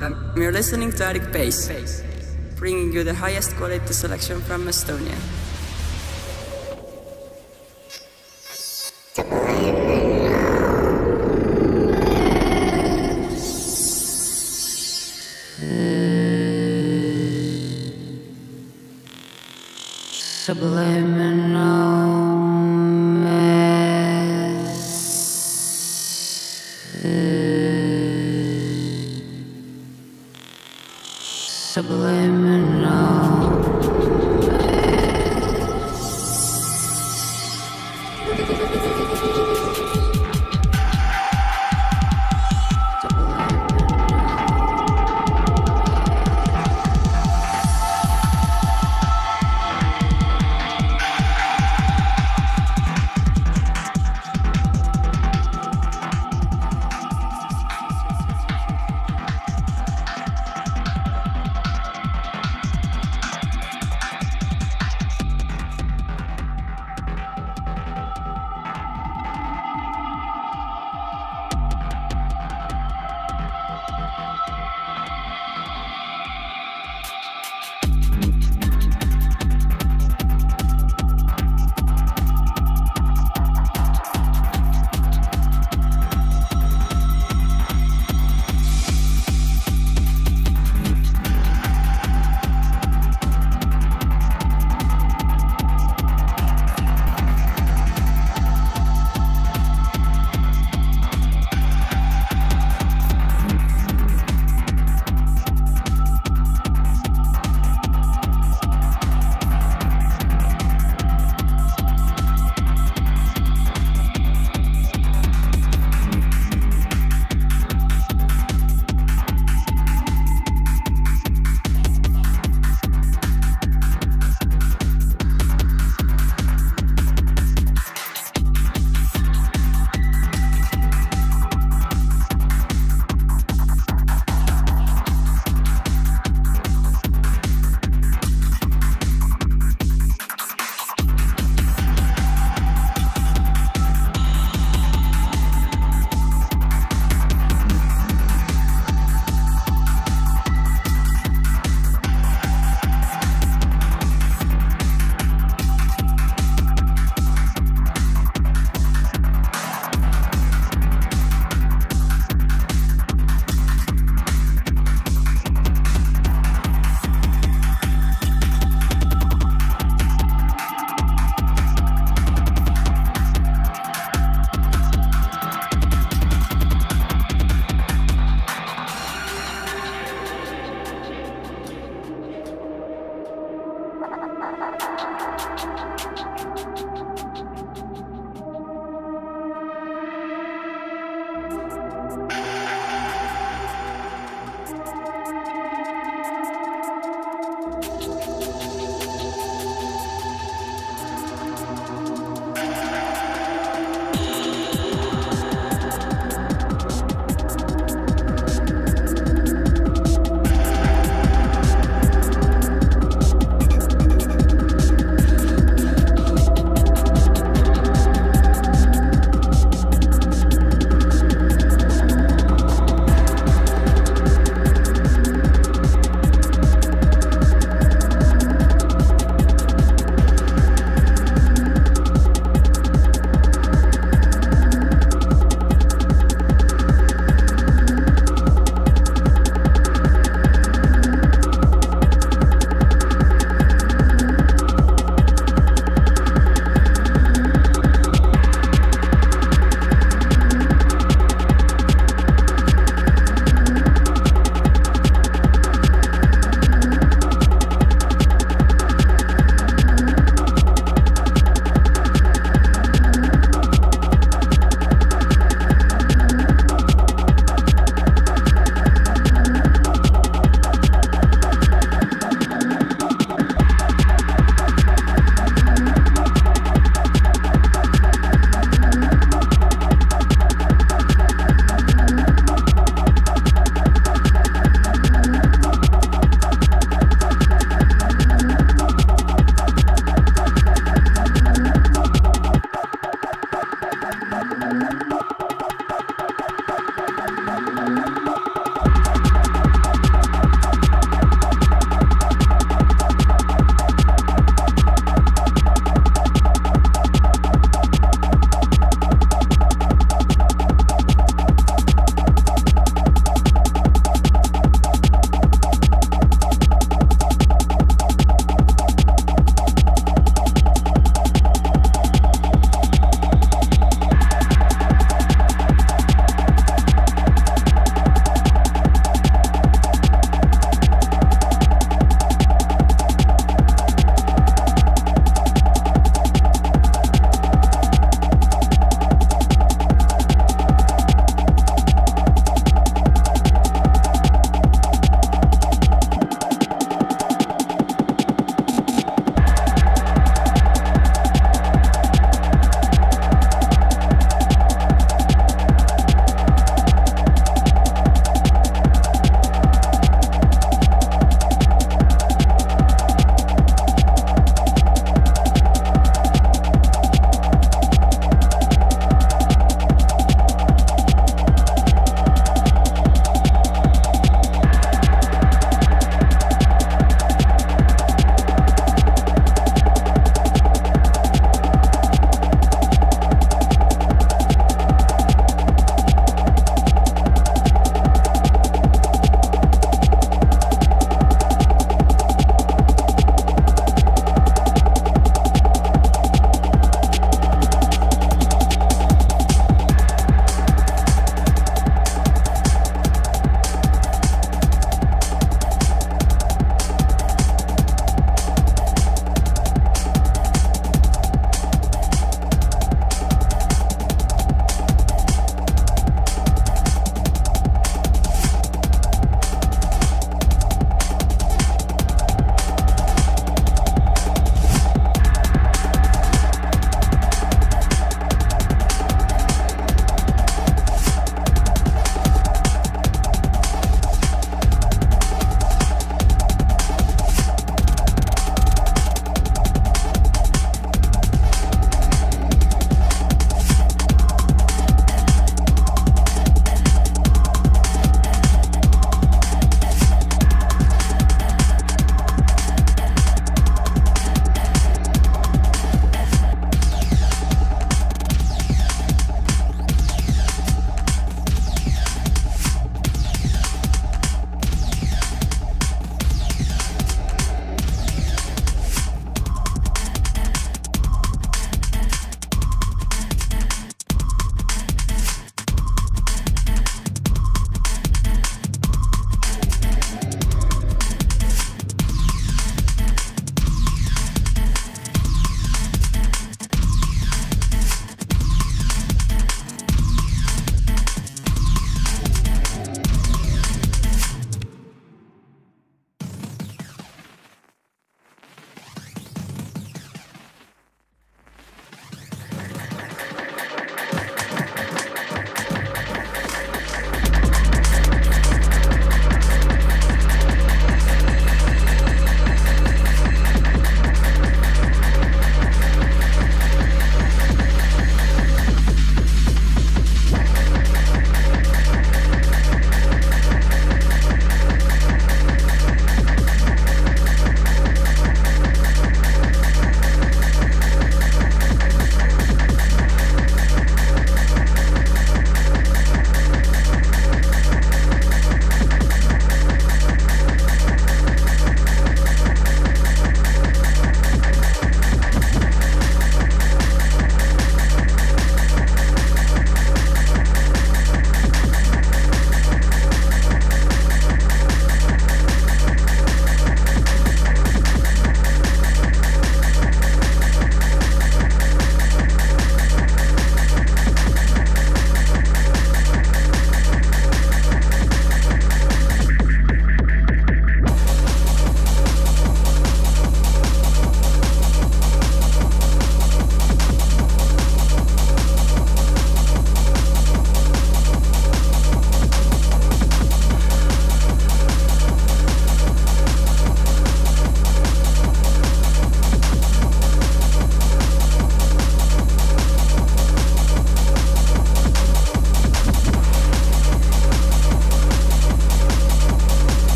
Welcome. You're listening to Attic Bass, bringing you the highest quality selection from Estonia. Subliminal.